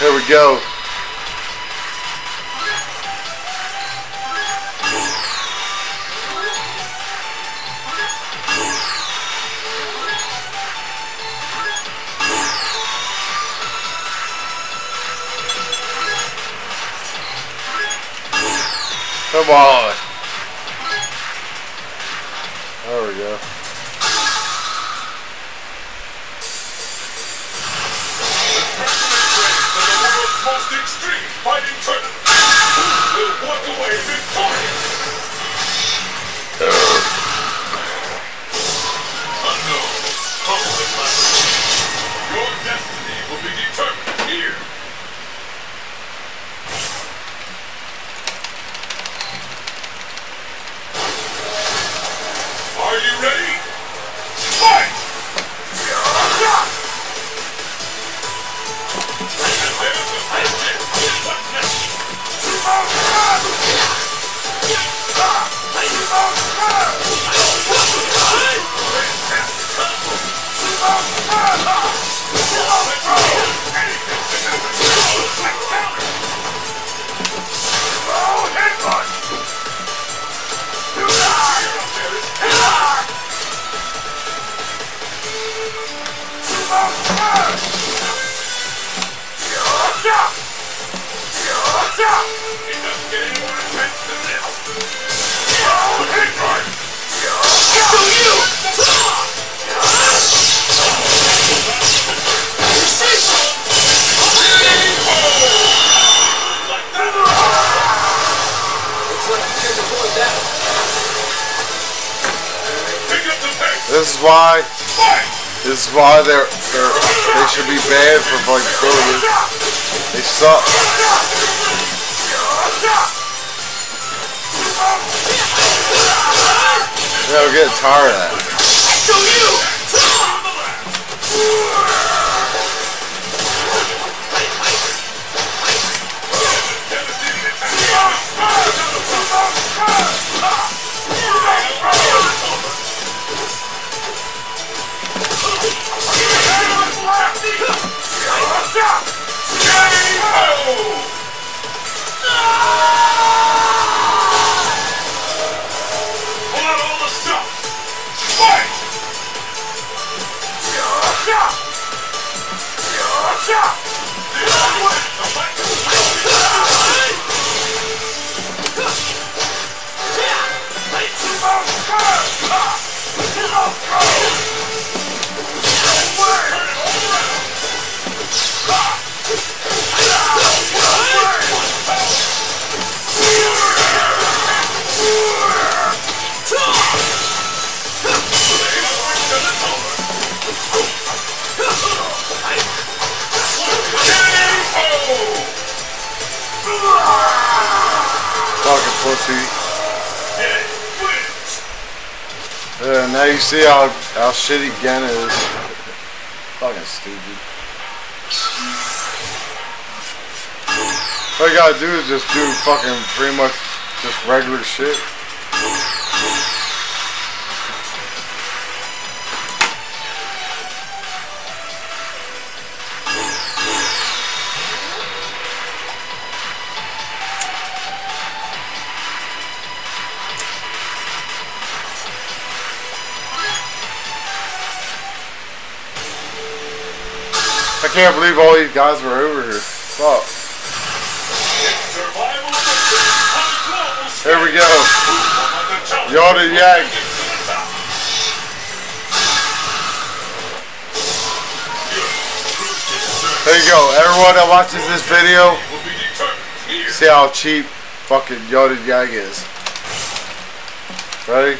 Here we go. Come on. There we go. It why. This is why they're they're they should be banned from like bullying. They suck. Yeah, we're getting tired of that. Pussy. Yeah, now you see how how shitty Gen is. Fucking stupid. All you gotta do is just do fucking pretty much just regular shit. I can't believe all these guys were over here. Fuck. Global scale. Here we go. Yoda top. There you go. Everyone that watches this video, see how cheap fucking Yoda Yag is. Ready?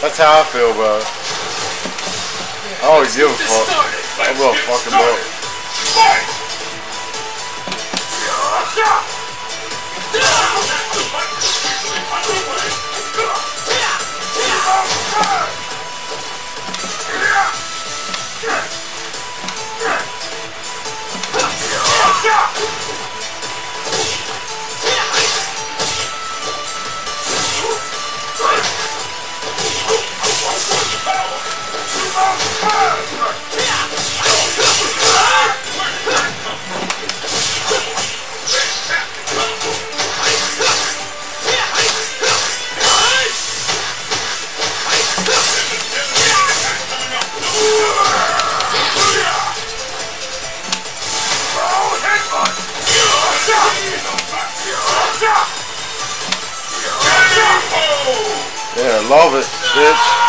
That's how I feel bro. I don't give a fuck. I'm gonna fuck him up. Love it, bitch.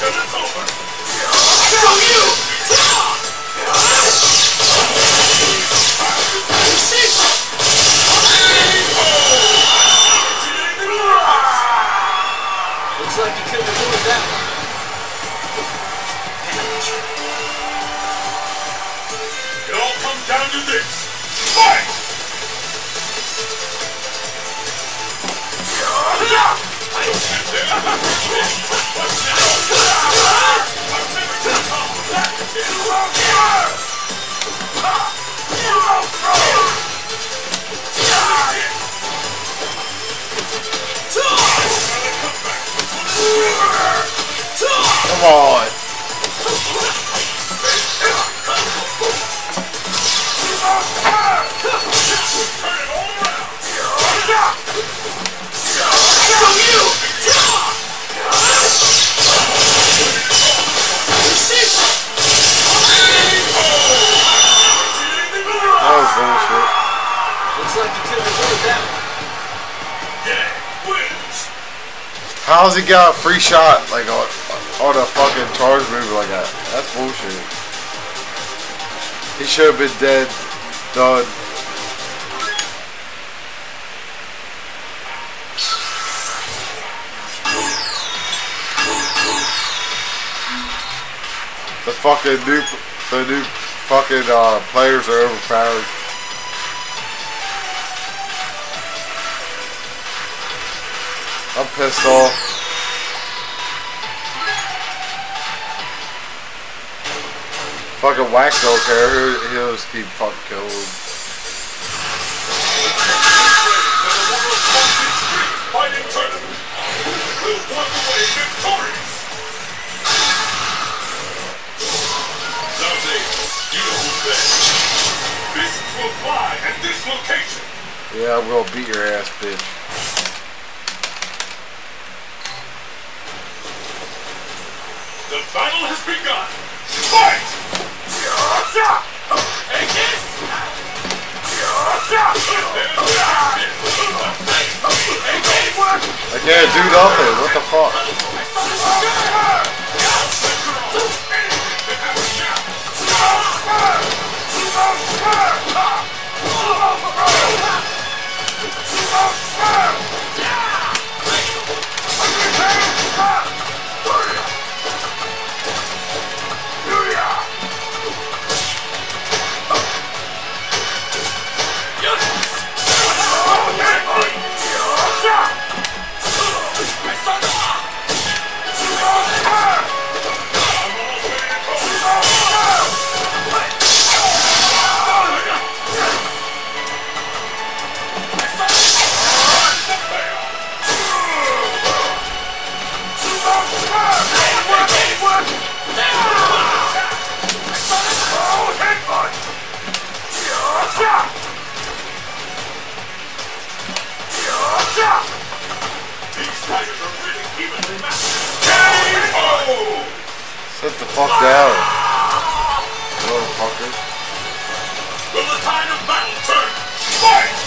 Till over. Looks How's he got a free shot like on, on a fucking charge move like that? That's bullshit. He should have been dead, done. The fucking new, the new fucking uh, players are overpowered. Pissed off. Fucking Wax don't care. He'll, he'll just keep fucking killing. him. Fighting tournament. Will walk away victorious. Someday, you know who's best. Fists will fly at this location. Yeah, I'm beat your ass, bitch. The battle has begun. Fight! I can't do nothing. What the fuck? Sit the fuck down. Motherfucker. Will the tide of battle turn? Fight!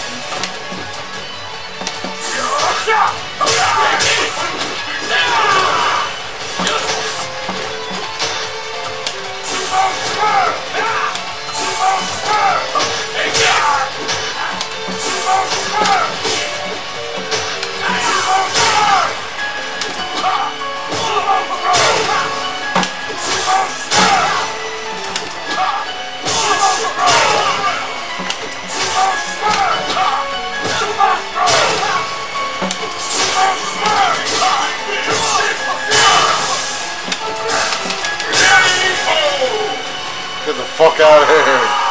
Fuck out of here.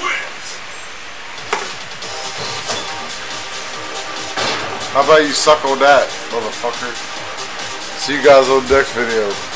Wins. How about you suck on that, motherfucker? See you guys on the next video.